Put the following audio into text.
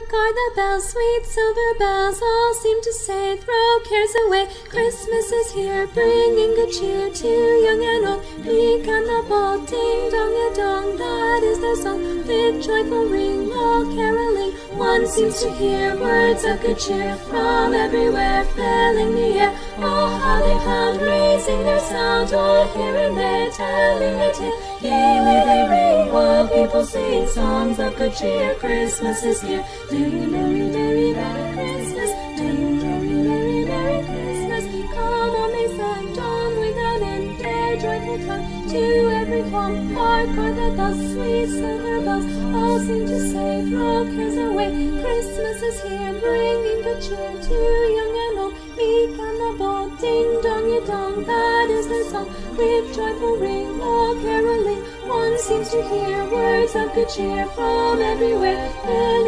Hark are the bells, sweet silver bells, all seem to say, throw cares away. Christmas is here, bringing good cheer to young and old, meek and the bold. Ding dong a dong, that is their song. With joyful ring, all caroling, one seems to hear words of good cheer from everywhere, filling the air. Oh, how they pound, raising their sound, or here and there, telling a tale. Gaily they ring, people sing songs of good cheer. Christmas is here. Merry, merry, merry, merry Christmas. Merry, merry, merry, merry Christmas. Come on, they sang, dawn without end, their joyful tongue to every home. Hark are the bells, sweet silver bells, all seem to say, throw cares away. Christmas is here, bringing good cheer to young and old, meek and the bold. Ding dong, you dong, that is their song. With joyful ring, seems to hear words of good cheer from everywhere.